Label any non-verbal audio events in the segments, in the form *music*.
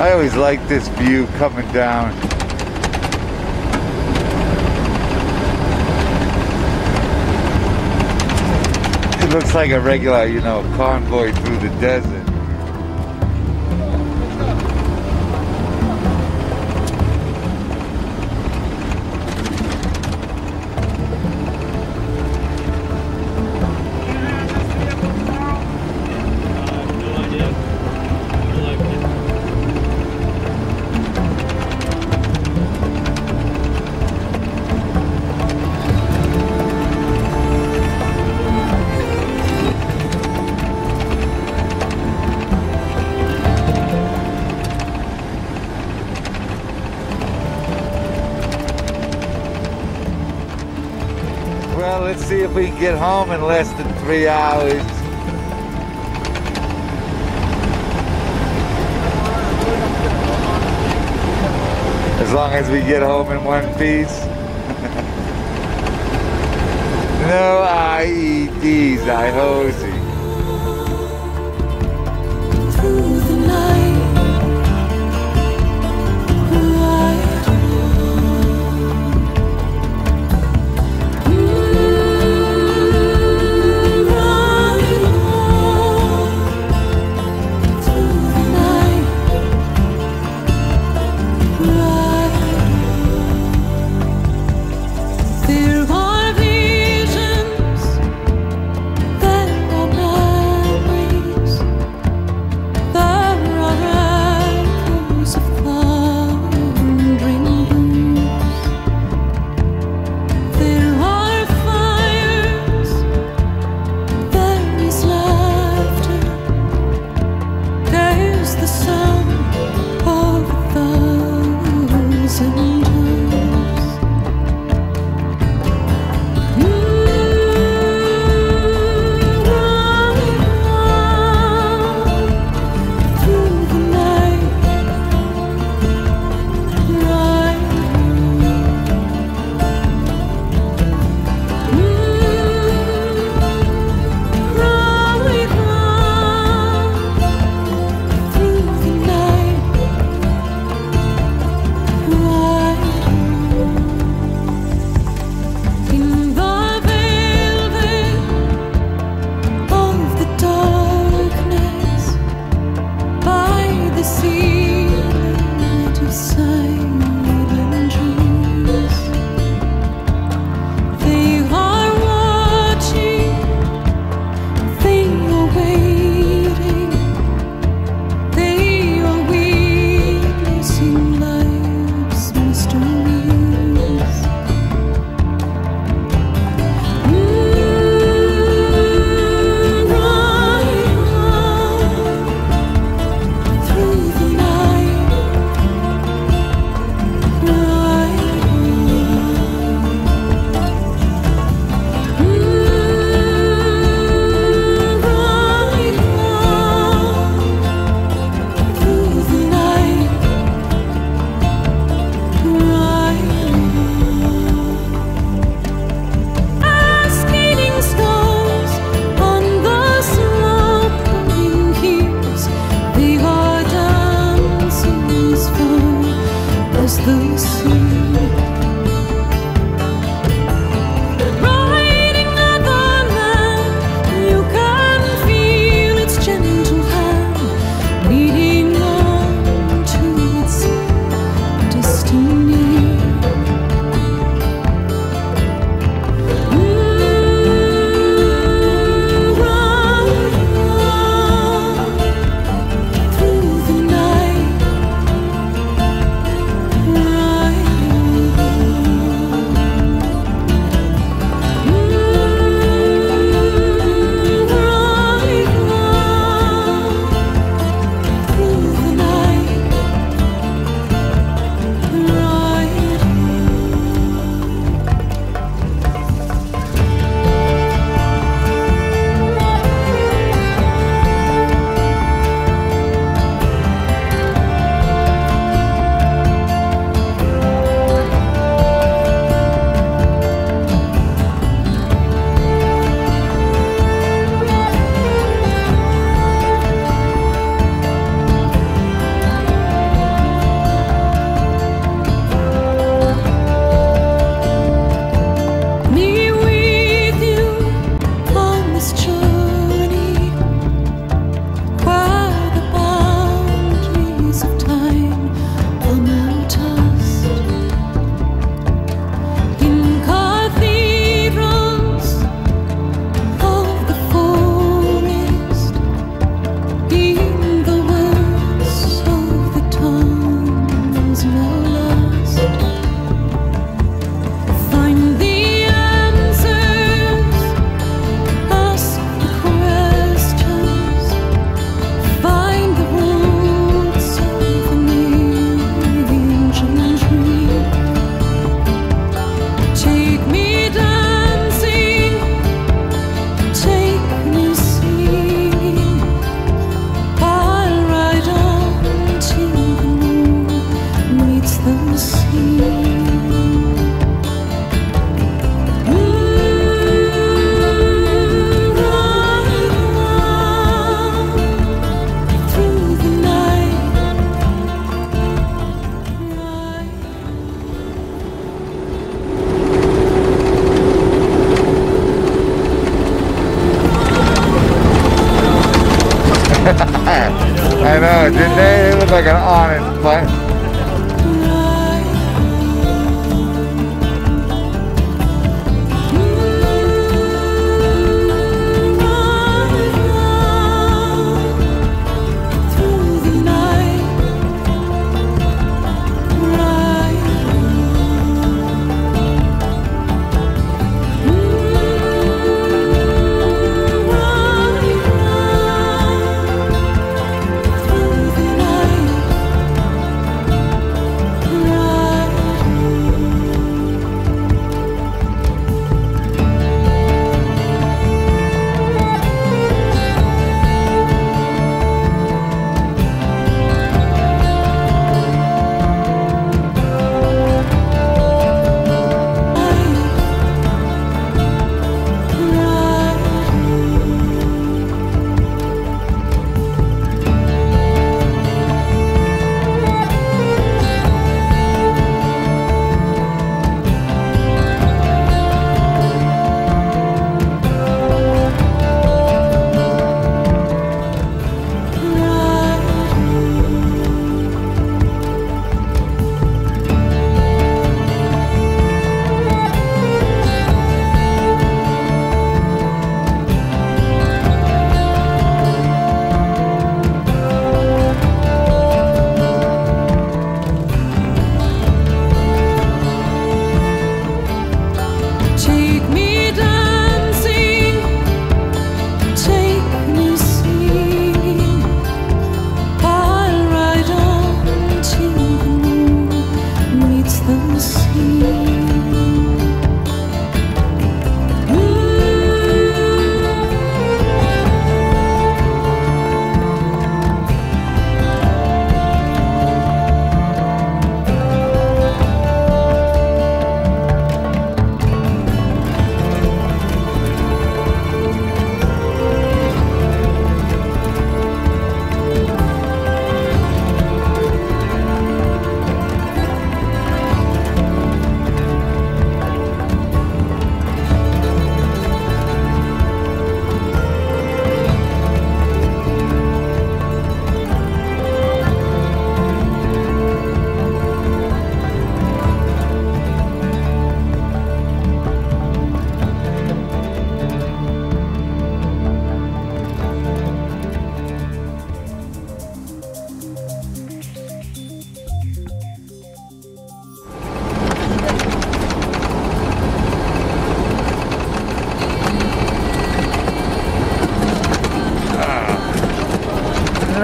I always like this view coming down. It looks like a regular, you know, convoy through the desert. Let's see if we can get home in less than three hours. As long as we get home in one piece. *laughs* no IEDs, I hosey.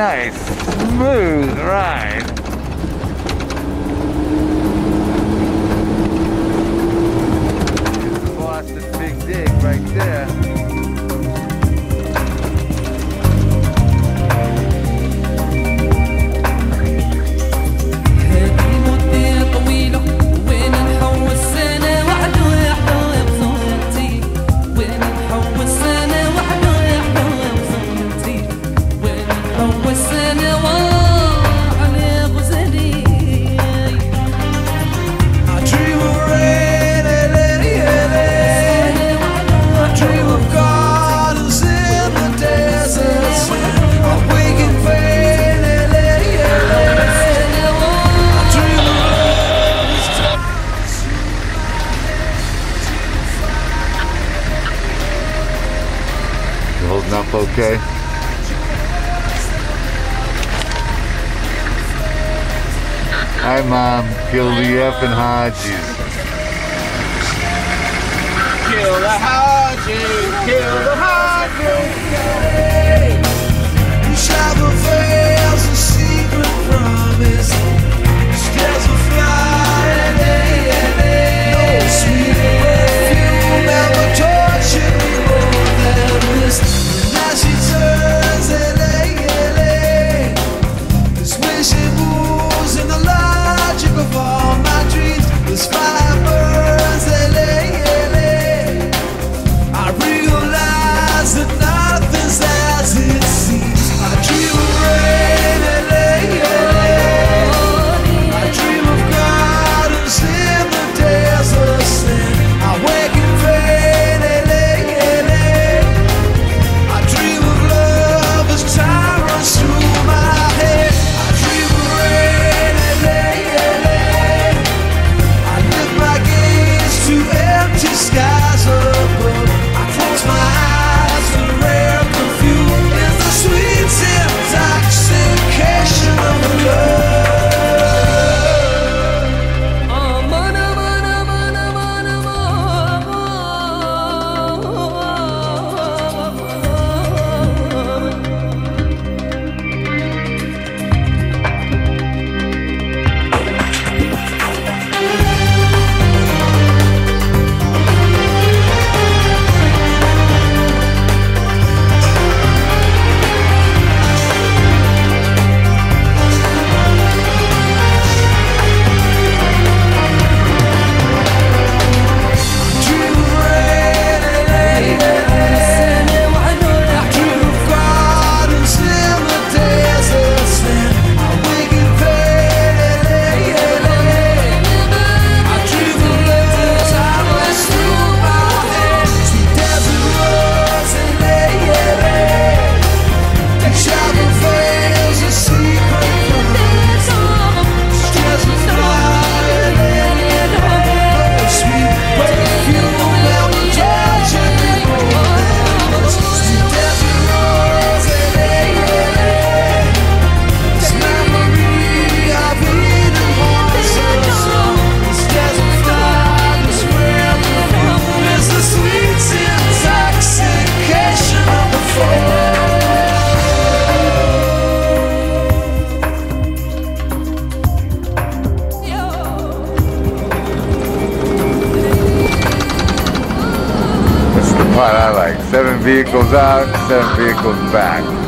nice, smooth ride. Okay. Hi, Mom. Kill Hi, the effing Hodges. Kill the Hodges. Kill the Hodges. Travel fails a secret promise. Vehicles out, seven vehicles back.